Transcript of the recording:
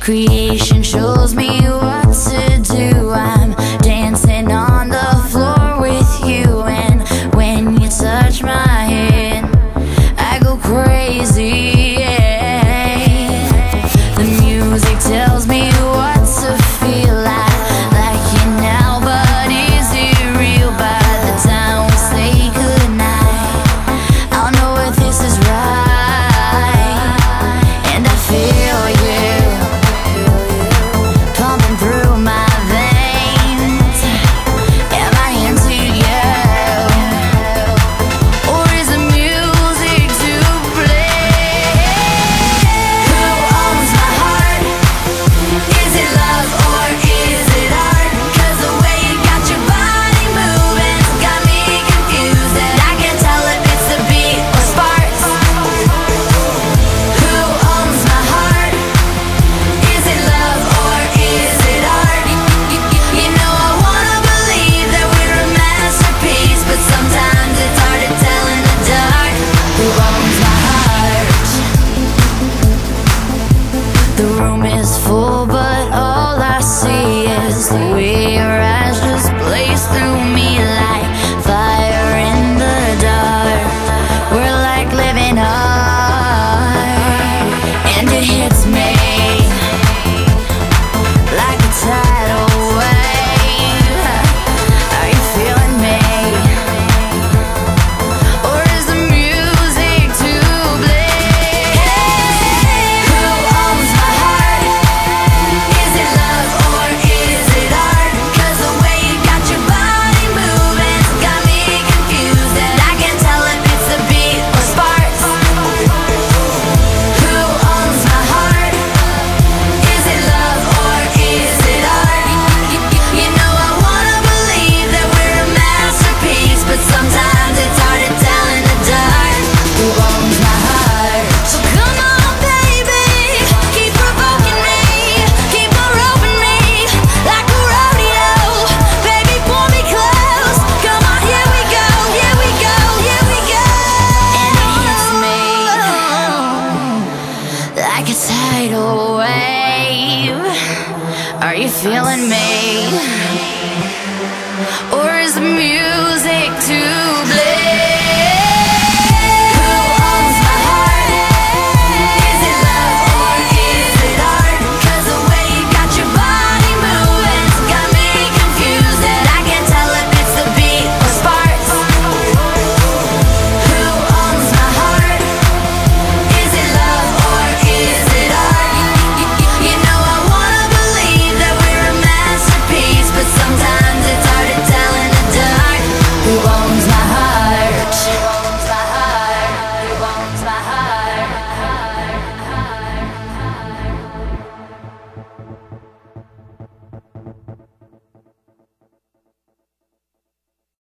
Creation shows me what to do. I'm dancing on. is full. tidal wave. Are you feeling me?